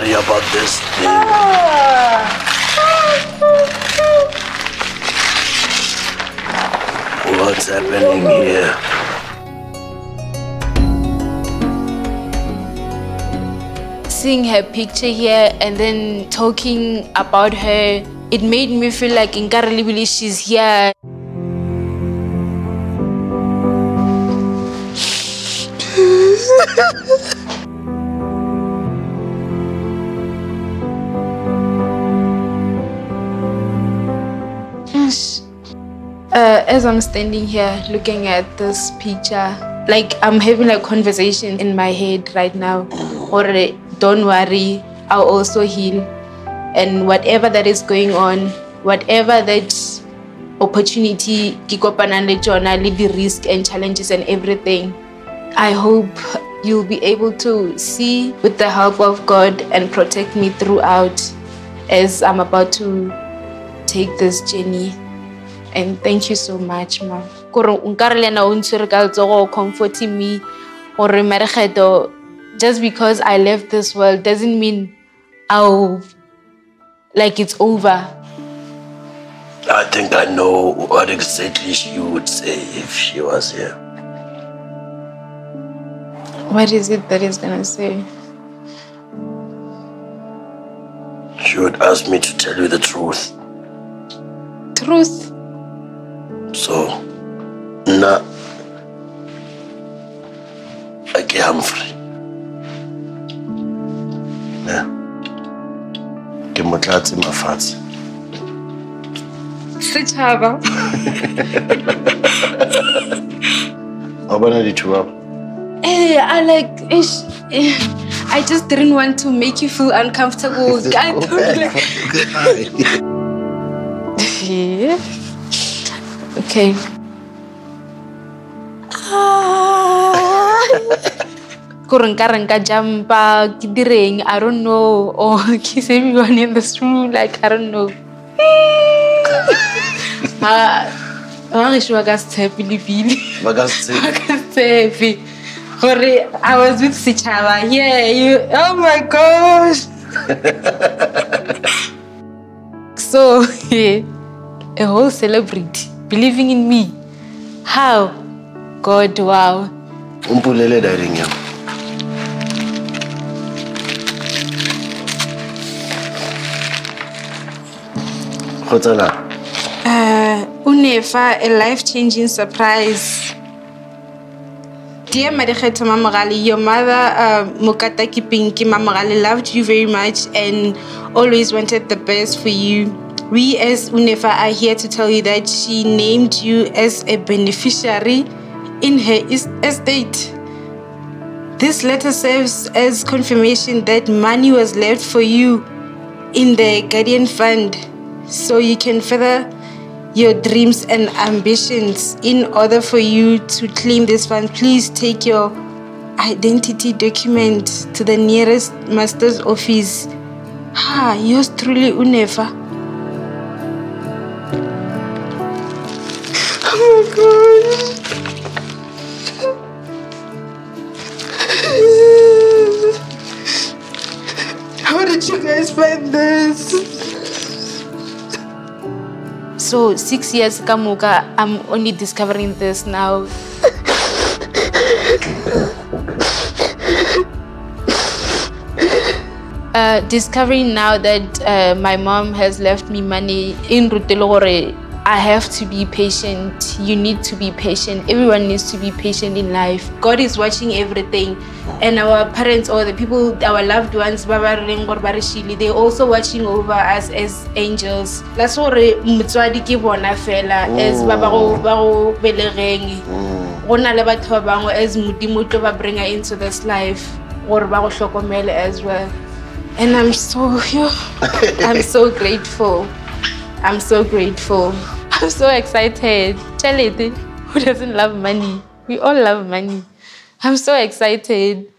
worry about this thing. What's happening here? Seeing her picture here and then talking about her, it made me feel like Nkaralibili, she's here. Uh, as I'm standing here looking at this picture, like I'm having a conversation in my head right now. Or don't worry, I'll also heal. And whatever that is going on, whatever that opportunity, ke kopanang le tsona, le the risk and challenges and everything, I hope you'll be able to see with the help of God and protect me throughout as I'm about to take this journey. And thank you so much, ma. Kore nkare le na o ntshwere ka letsogo comforting me gore maregeto just because I left this world doesn't mean I'll like it's over. I think I know what exactly she would say if she was here. What is it that is gonna say? She would ask me to tell you the truth. Truth. So, na, ake Humphrey. Yeah. Ke Motlatsi Mafatshe. Setšhaba. Wa bona dithuba? Hey, I like ish. eh, I just didn't want to make you feel uncomfortable. I don't like. Yeah. Okay. Kore nka re nka jumpa, ke direng, I don't know. Or kiss everyone in this room, like, I don't know. Ma, ma gešo ba ka se tshepe le pele. Ba ka se tshepe. Ba ka se tshepe. Gore I was with Setšhaba. Yeah, you, oh my gosh. so, yeah, a whole celebrity believing in me. How? God, wow. O mpolele diaring ya. Kgotsala. Uh, Unefa, a life-changing surprise. Dear Madikgetho Mamagali, your mother, uh, Mukataki Pinky Mamagali, loved you very much and always wanted the best for you. We as Unefa are here to tell you that she named you as a beneficiary in her estate. This letter serves as confirmation that money was left for you in the Guardian Fund so you can further your dreams and ambitions. In order for you to claim this fund, please take your identity document to the nearest master's office. Ha, yours truly, Unefa. You guys find this? So six years kamuka, I'm only discovering this now. uh, discovering now that uh, my mom has left me money in Rutelore, I have to be patient. You need to be patient. Everyone needs to be patient in life. God is watching everything. And our parents or the people, our loved ones, Baba or they're also watching over us as angels. That's what motswadi ke bona fela as ba ba go ba go belegeng. Mm. Go na le batho ba bangwe as modimo tlo ba bringa into this life gore ba go hlokomele as well. And I'm so, I'm so grateful. I'm so grateful. I'm so excited. Tell it. Who doesn't love money? We all love money. I'm so excited.